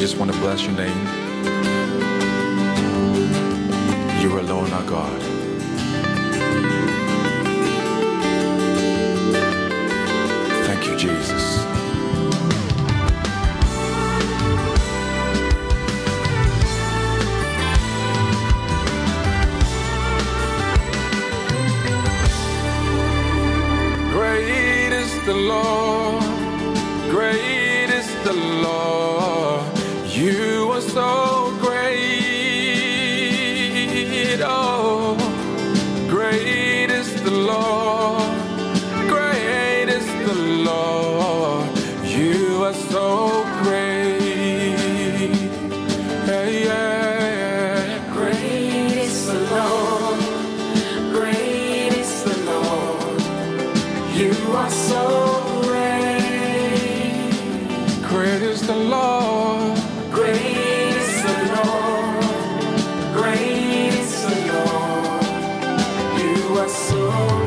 just want to bless your name. You alone are God. Thank you, Jesus. Great is the Lord, You are so great, oh, great is the Lord, great is the Lord. You are so great, yeah, yeah. The Lord, great the Lord. You are so great, great is the Lord. soul.